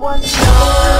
one shot.